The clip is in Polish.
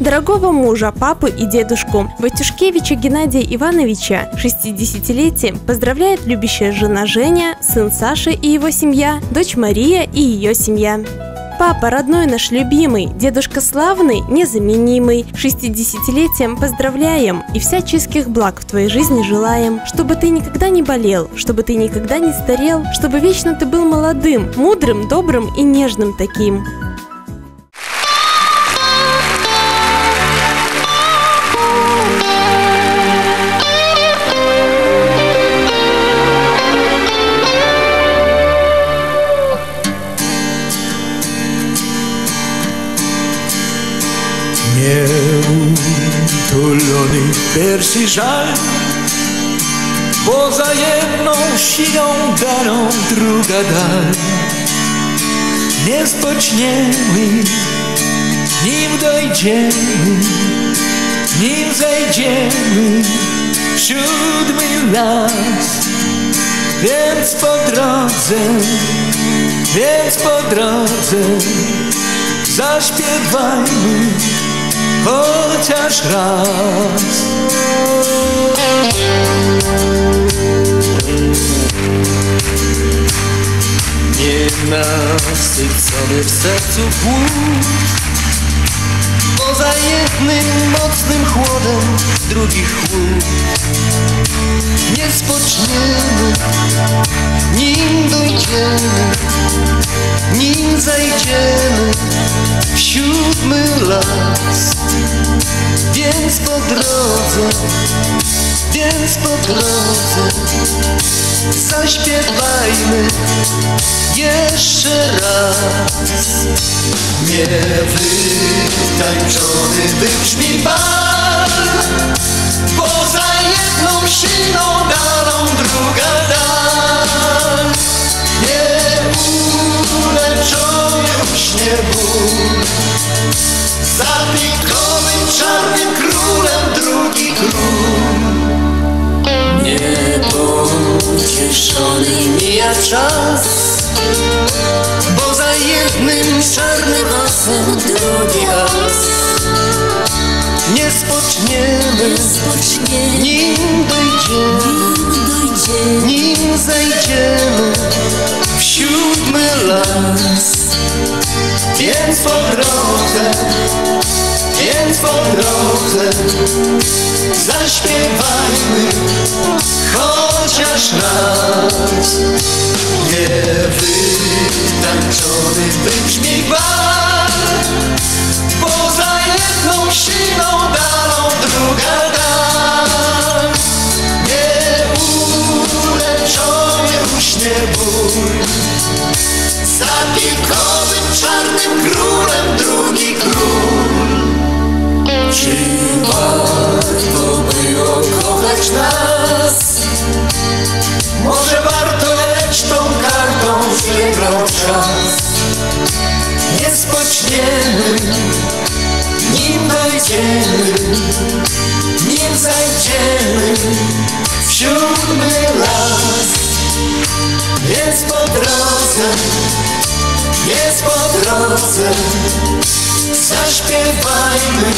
Дорогого мужа, папы и дедушку Батюшкевича Геннадия Ивановича 60-летием поздравляет любящая жена Женя, сын Саша и его семья, дочь Мария и ее семья. Папа, родной наш любимый, дедушка славный, незаменимый. 60-летием поздравляем и всяческих благ в твоей жизни желаем. Чтобы ты никогда не болел, чтобы ты никогда не старел, чтобы вечно ты был молодым, мудрым, добрым и нежным таким. Nieutulony piersi żal Poza jedną siną daną druga dal. Nie spoczniemy, nim dojdziemy Nim zejdziemy w siódmy las. Więc po drodze, więc po drodze Zaśpiewajmy chociaż raz. Nienasycony w sercu głód Poza jednym mocnym chłodem drugi chłód. Nie spoczniemy, nim dojdziemy Nim zajdziemy siódmy las. Więc po drodze, więc po drodze Zaśpiewajmy jeszcze raz. Nie wytańczony wybrzmi bal Poza jedną siną dalą druga dal. Nie uleczą już nie Za pikowym czarnym królem drugi król. Niepocieszony mija czas Bo za jednym czarnym asem drugi as Nie spoczniemy, nim dojdziemy Nim zajdziemy w siódmy las. Więc po drodze, po drodze. Zaśpiewajmy chociaż raz. Nie wytańczony wybrzmi bal. Poza jedną siną dalą druga dal Nie uleczą już nie ból Za pikowym czarnym królem Czy warto było kochać nas? Może warto, lecz tą kartą wygrał czas Nie spoczniemy, nim dojdziemy Nim zajdziemy w siódmy las Jest po drodze, jest po drodze Zaśpiewajmy